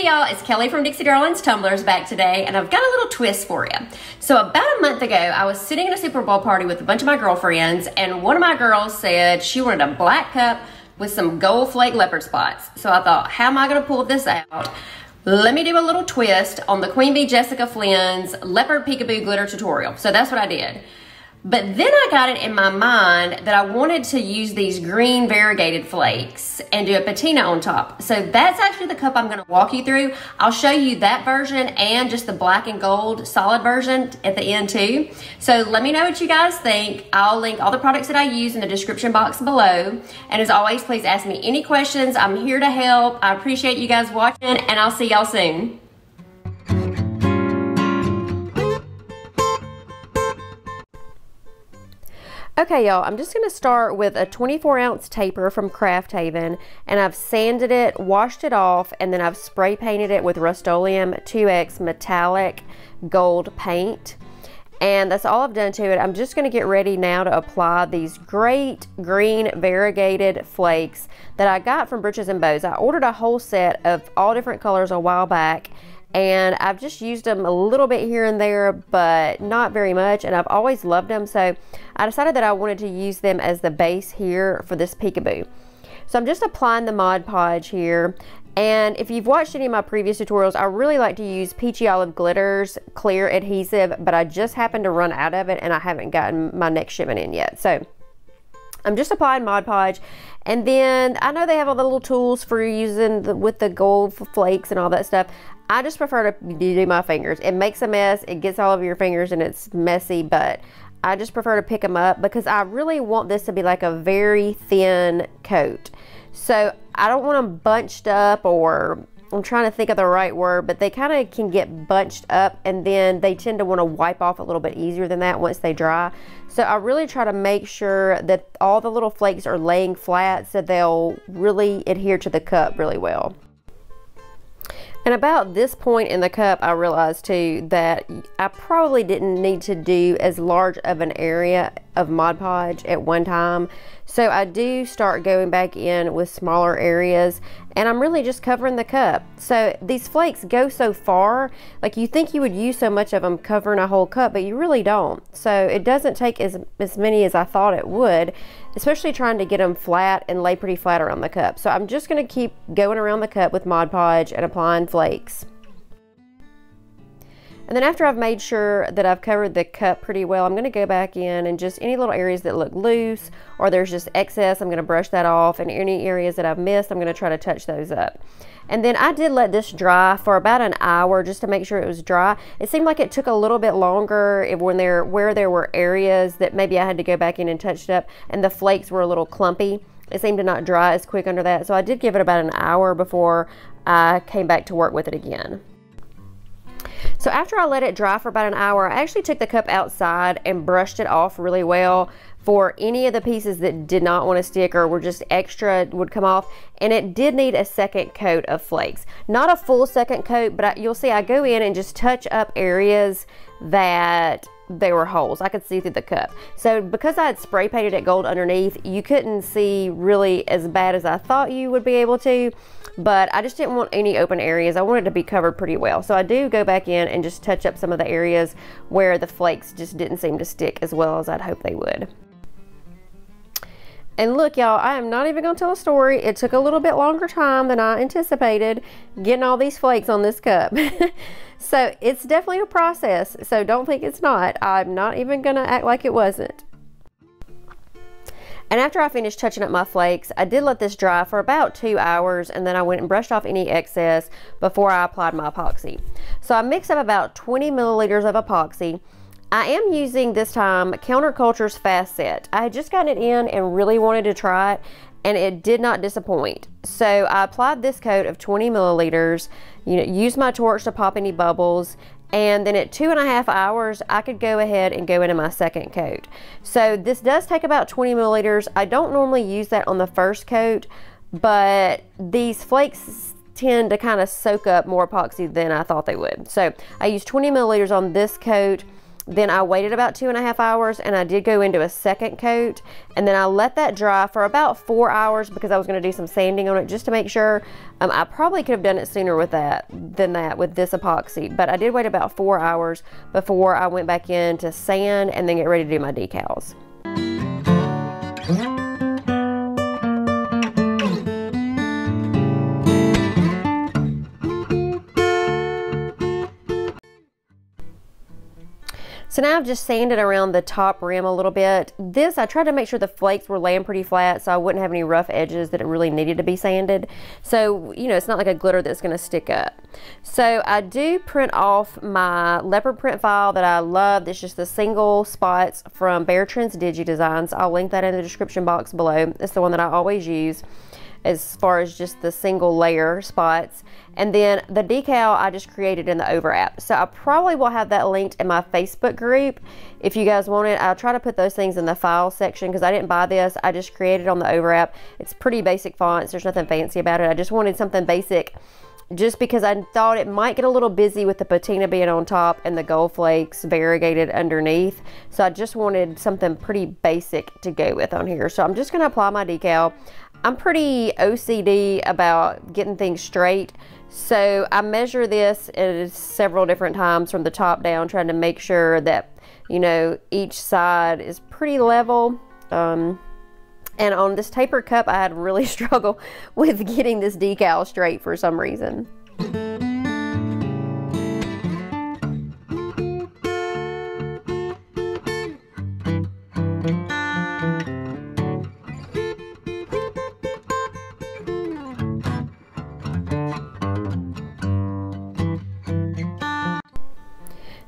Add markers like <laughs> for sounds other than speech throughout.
Hey y'all, it's Kelley from Dixie Darlins Tumblers back today, and I've got a little twist for you. So about a month ago, I was sitting in a Super Bowl party with a bunch of my girlfriends, and one of my girls said she wanted a black cup with some gold flake leopard spots. So I thought, how am I gonna pull this out? Let me do a little twist on the Queen Bee Jessica Flynn's Leopard Peekaboo Glitter tutorial. So that's what I did. But then I got it in my mind that I wanted to use these green variegated flakes and do a patina on top. So that's actually the cup I'm gonna walk you through. I'll show you that version and just the black and gold solid version at the end too. So let me know what you guys think. I'll link all the products that I use in the description box below. And as always, please ask me any questions. I'm here to help. I appreciate you guys watching and I'll see y'all soon. Okay, y'all, I'm just going to start with a 24 ounce taper from CraftHaven, and I've sanded it, washed it off, and then I've spray painted it with Rust-Oleum 2X metallic gold paint. And that's all I've done to it. I'm just going to get ready now to apply these great green variegated flakes that I got from Britches and Bows. I ordered a whole set of all different colors a while back and I've just used them a little bit here and there but not very much and I've always loved them so I decided that I wanted to use them as the base here for this peekaboo. So I'm just applying the Mod Podge here and if you've watched any of my previous tutorials, I really like to use Peachy Olive Glitters clear adhesive, but I just happened to run out of it and I haven't gotten my next shipment in yet. So I'm just applying Mod Podge. And then I know they have all the little tools for using the, with the gold flakes and all that stuff. I just prefer to do my fingers. It makes a mess. It gets all over your fingers and it's messy, but I just prefer to pick them up because I really want this to be like a very thin coat. So I don't want them bunched up or I'm trying to think of the right word, but they kind of can get bunched up and then they tend to want to wipe off a little bit easier than that once they dry. So I really try to make sure that all the little flakes are laying flat so they'll really adhere to the cup really well. And about this point in the cup, I realized too that I probably didn't need to do as large of an area of Mod Podge at one time. So I do start going back in with smaller areas and I'm really just covering the cup. So these flakes go so far, like you think you would use so much of them covering a whole cup, but you really don't. So it doesn't take as, as many as I thought it would, especially trying to get them flat and lay pretty flat around the cup. So I'm just gonna keep going around the cup with Mod Podge and applying flakes. And then after I've made sure that I've covered the cup pretty well, I'm gonna go back in and just any little areas that look loose or there's just excess, I'm gonna brush that off. And any areas that I've missed, I'm gonna try to touch those up. And then I did let this dry for about an hour just to make sure it was dry. It seemed like it took a little bit longer when there where there were areas that maybe I had to go back in and touch it up and the flakes were a little clumpy. It seemed to not dry as quick under that. So I did give it about an hour before I came back to work with it again. So after I let it dry for about an hour, I actually took the cup outside and brushed it off really well for any of the pieces that did not want to stick or were just extra would come off. And it did need a second coat of flakes. Not a full second coat but I, you'll see I go in and just touch up areas that they were holes. I could see through the cup. So because I had spray painted it gold underneath, you couldn't see really as bad as I thought you would be able to, but I just didn't want any open areas. I wanted to be covered pretty well. So I do go back in and just touch up some of the areas where the flakes just didn't seem to stick as well as I'd hoped they would. And look, y'all, I am not even going to tell a story. It took a little bit longer time than I anticipated getting all these flakes on this cup. <laughs> So it's definitely a process. So don't think it's not. I'm not even going to act like it wasn't. And after I finished touching up my flakes, I did let this dry for about two hours and then I went and brushed off any excess before I applied my epoxy. So I mixed up about 20 milliliters of epoxy. I am using this time Counterculture's Fast Set. I had just gotten it in and really wanted to try it and it did not disappoint. So I applied this coat of 20 milliliters, you know, used my torch to pop any bubbles, and then at two and a half hours, I could go ahead and go into my second coat. So this does take about 20 milliliters. I don't normally use that on the first coat, but these flakes tend to kind of soak up more epoxy than I thought they would. So I used 20 milliliters on this coat Then I waited about two and a half hours and I did go into a second coat and then I let that dry for about four hours because I was going to do some sanding on it just to make sure. Um, I probably could have done it sooner with that than that with this epoxy, but I did wait about four hours before I went back in to sand and then get ready to do my decals. So now I've just sanded around the top rim a little bit. This, I tried to make sure the flakes were laying pretty flat so I wouldn't have any rough edges that it really needed to be sanded. So, you know, it's not like a glitter that's gonna stick up. So I do print off my leopard print file that I love. It's just the single spots from Beartrendz Digidesigns. I'll link that in the description box below. It's the one that I always use as far as just the single layer spots. And then the decal I just created in the Over app. So I probably will have that linked in my Facebook group. If you guys want it, I'll try to put those things in the file section because I didn't buy this. I just created on the Over app. It's pretty basic fonts. There's nothing fancy about it. I just wanted something basic just because I thought it might get a little busy with the patina being on top and the gold flakes variegated underneath. So I just wanted something pretty basic to go with on here. So I'm just going to apply my decal. I'm pretty OCD about getting things straight. So I measure this several different times from the top down, trying to make sure that, you know, each side is pretty level. Um, and on this taper cup, I had really <laughs> struggle with getting this decal straight for some reason.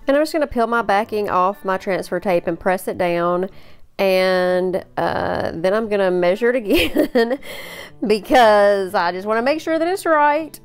And I'm just going to peel my backing off my transfer tape and press it down. And uh, then I'm going to measure it again <laughs> because I just want to make sure that it's right.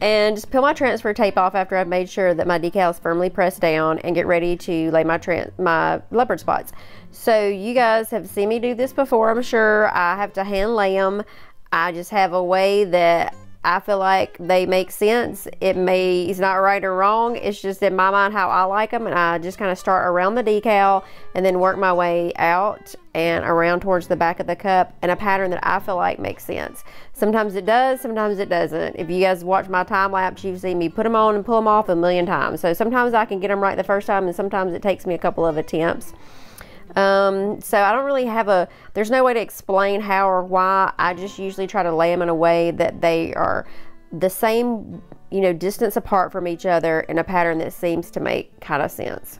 And just peel my transfer tape off after I've made sure that my decal is firmly pressed down and get ready to lay my, my leopard spots. So you guys have seen me do this before, I'm sure. I have to hand lay them. I just have a way that I feel like they make sense. It may, it's not right or wrong. It's just in my mind how I like them. And I just kind of start around the decal and then work my way out and around towards the back of the cup in a pattern that I feel like makes sense. Sometimes it does, sometimes it doesn't. If you guys watch my time lapse, you've seen me put them on and pull them off a million times. So sometimes I can get them right the first time and sometimes it takes me a couple of attempts. Um, so I don't really have a, there's no way to explain how or why. I just usually try to lay them in a way that they are the same, you know, distance apart from each other in a pattern that seems to make kind of sense.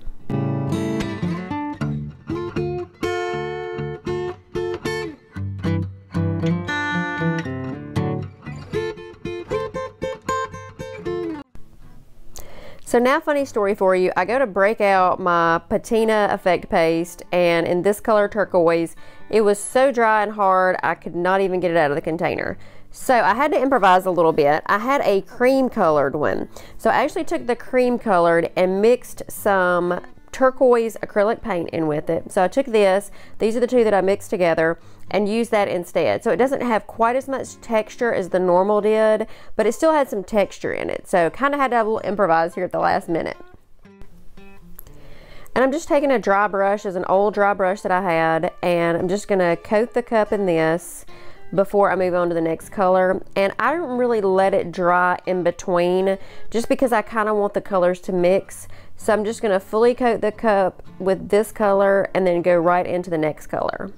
So now funny story for you. I go to break out my patina effect paste and in this color turquoise, it was so dry and hard I could not even get it out of the container. So I had to improvise a little bit. I had a cream colored one. So I actually took the cream colored and mixed some turquoise acrylic paint in with it. So I took this, these are the two that I mixed together, and used that instead. So it doesn't have quite as much texture as the normal did, but it still had some texture in it. So kind of had to have a little improvise here at the last minute. And I'm just taking a dry brush, as an old dry brush that I had, and I'm just gonna coat the cup in this before I move on to the next color. And I don't really let it dry in between just because I kind of want the colors to mix. So I'm just gonna fully coat the cup with this color and then go right into the next color.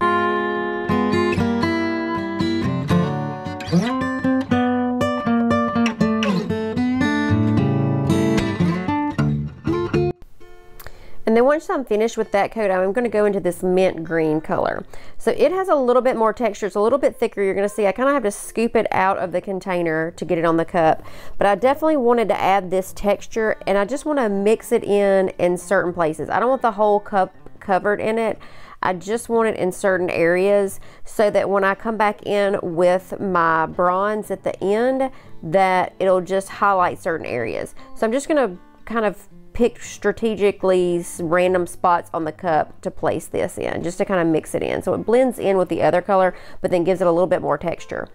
And then once I'm finished with that coat, I'm going to go into this mint green color. So it has a little bit more texture. It's a little bit thicker. You're going to see I kind of have to scoop it out of the container to get it on the cup. But I definitely wanted to add this texture and I just want to mix it in in certain places. I don't want the whole cup covered in it. I just want it in certain areas so that when I come back in with my bronze at the end that it'll just highlight certain areas. So I'm just going to kind of pick strategically random spots on the cup to place this in, just to kind of mix it in. So it blends in with the other color, but then gives it a little bit more texture.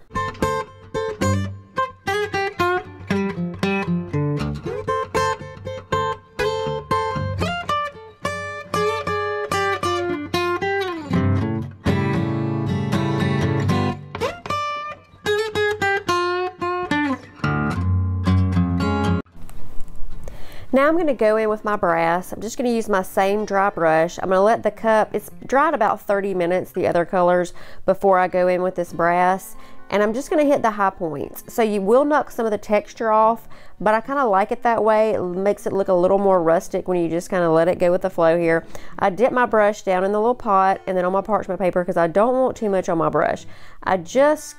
Now I'm going to go in with my brass. I'm just going to use my same dry brush. I'm going to let the cup, it's dried about 30 minutes, the other colors, before I go in with this brass. And I'm just going to hit the high points. So you will knock some of the texture off, but I kind of like it that way. It makes it look a little more rustic when you just kind of let it go with the flow here. I dip my brush down in the little pot and then on my parchment paper because I don't want too much on my brush. I just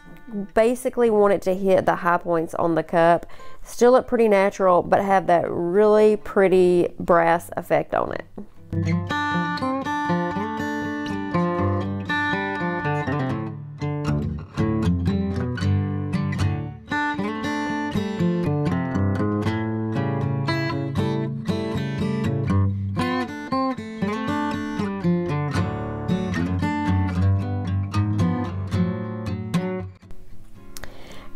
basically want it to hit the high points on the cup. Still look pretty natural but have that really pretty brass effect on it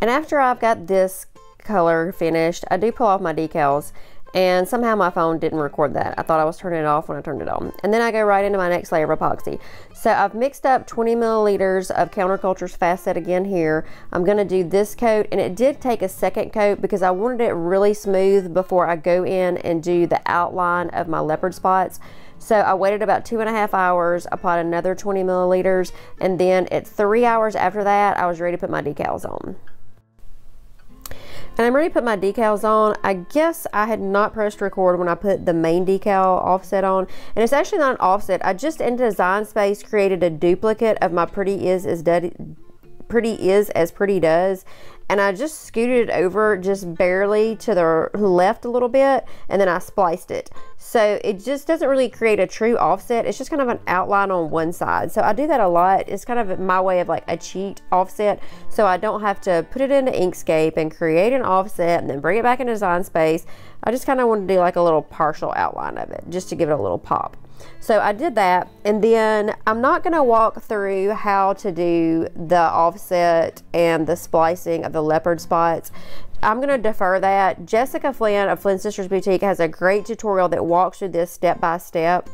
And after I've got this color finished, I do pull off my decals and somehow my phone didn't record that. I thought I was turning it off when I turned it on. And then I go right into my next layer of epoxy. So I've mixed up 20 milliliters of Counterculture's Fast Set again here. I'm gonna do this coat and it did take a second coat because I wanted it really smooth before I go in and do the outline of my leopard spots. So I waited about two and a half hours, applied another 20 milliliters, and then at three hours after that, I was ready to put my decals on. And I'm ready to put my decals on. I guess I had not pressed record when I put the main decal offset on. And it's actually not an offset. I just in Design Space created a duplicate of my Pretty Is as Pretty Is as Pretty Does and I just scooted it over just barely to the left a little bit and then I spliced it. So it just doesn't really create a true offset. It's just kind of an outline on one side. So I do that a lot. It's kind of my way of like a cheat offset. So I don't have to put it into Inkscape and create an offset and then bring it back in Design Space. I just kind of want to do like a little partial outline of it just to give it a little pop. So I did that and then I'm not going to walk through how to do the offset and the splicing of the leopard spots. I'm going to defer that. Jessica Flynn of Flynn Sisters Boutique has a great tutorial that walks through this step by step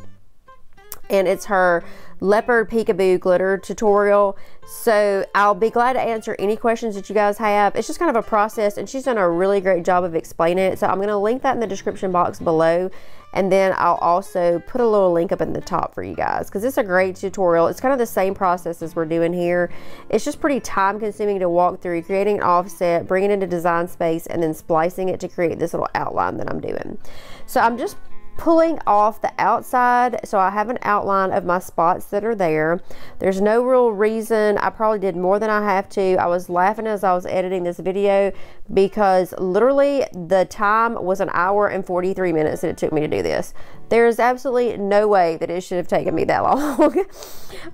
and it's her leopard peekaboo glitter tutorial so I'll be glad to answer any questions that you guys have it's just kind of a process and she's done a really great job of explaining it so I'm going to link that in the description box below and then I'll also put a little link up in the top for you guys because it's a great tutorial. It's kind of the same process as we're doing here. It's just pretty time consuming to walk through, creating an offset, bringing it into design space, and then splicing it to create this little outline that I'm doing. So I'm just pulling off the outside so I have an outline of my spots that are there. There's no real reason. I probably did more than I have to. I was laughing as I was editing this video because literally the time was an hour and 43 minutes that it took me to do this. There is absolutely no way that it should have taken me that <laughs> long.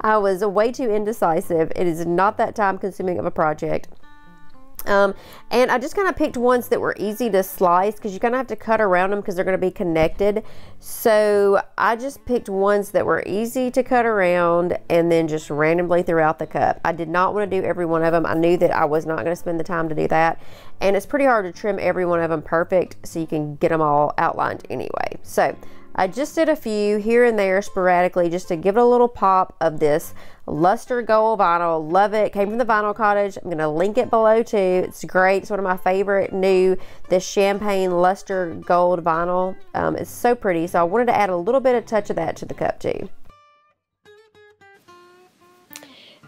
I was way too indecisive. It is not that time consuming of a project. Um, and I just kind of picked ones that were easy to slice because you kind of have to cut around them because they're going to be connected. So I just picked ones that were easy to cut around and then just randomly throughout the cup. I did not want to do every one of them. I knew that I was not going to spend the time to do that. And it's pretty hard to trim every one of them perfect so you can get them all outlined anyway. So I just did a few here and there sporadically just to give it a little pop of this luster gold vinyl. Love it. Came from the Vinyl Cottage. I'm going to link it below too. It's great. It's one of my favorite new, this champagne luster gold vinyl. Um, it's so pretty. So I wanted to add a little bit of touch of that to the cup too.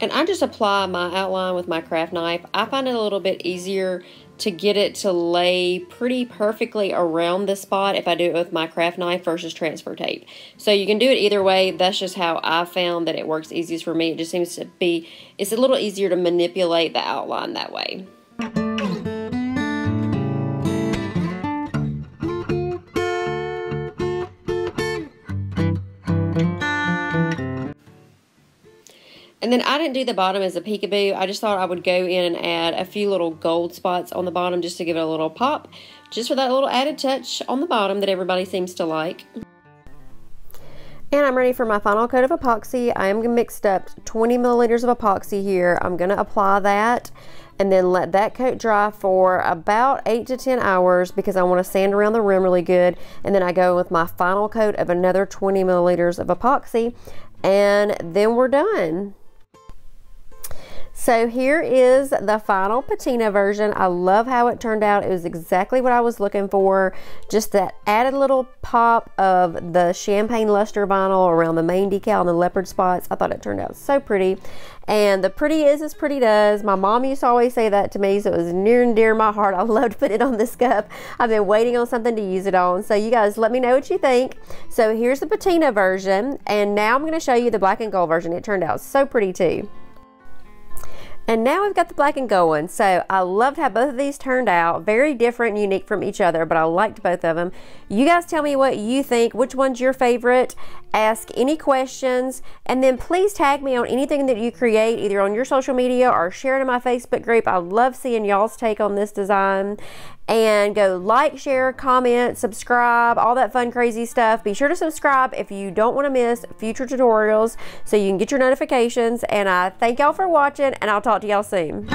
And I just apply my outline with my craft knife. I find it a little bit easier to get it to lay pretty perfectly around the spot if I do it with my craft knife versus transfer tape. So you can do it either way. That's just how I found that it works easiest for me. It just seems to be, it's a little easier to manipulate the outline that way. And then I didn't do the bottom as a peekaboo. I just thought I would go in and add a few little gold spots on the bottom just to give it a little pop. Just for that little added touch on the bottom that everybody seems to like. And I'm ready for my final coat of epoxy. I am mixed up 20 milliliters of epoxy here. I'm going to apply that and then let that coat dry for about 8 to 10 hours because I want to sand around the rim really good. And then I go with my final coat of another 20 milliliters of epoxy and then we're done. So here is the final patina version. I love how it turned out. It was exactly what I was looking for. Just that added little pop of the champagne luster vinyl around the main decal and the leopard spots. I thought it turned out so pretty. And the pretty is as pretty does. My mom used to always say that to me, so it was near and dear my heart. I love to put it on this cup. I've been waiting on something to use it on. So you guys let me know what you think. So here's the patina version. And now I'm going to show you the black and gold version. It turned out so pretty too. And now we've got the black and gold one. So I loved how both of these turned out. Very different and unique from each other, but I liked both of them. You guys tell me what you think. Which one's your favorite? Ask any questions. And then please tag me on anything that you create, either on your social media or share it in my Facebook group. I love seeing y'all's take on this design and go like, share, comment, subscribe, all that fun, crazy stuff. Be sure to subscribe if you don't want to miss future tutorials so you can get your notifications. And I thank y'all for watching, and I'll talk to y'all soon.